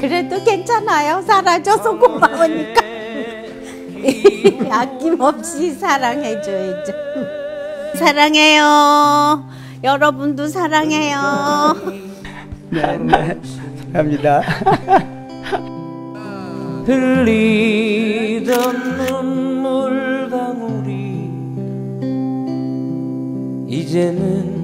그래도 괜찮아요. 살아줘서 고마우니까. 아낌없이 사랑해줘야죠. 사랑해요. 여러분도 사랑해요. 네, 네. 감사합니다. 흘리던 눈물 방울이 이제는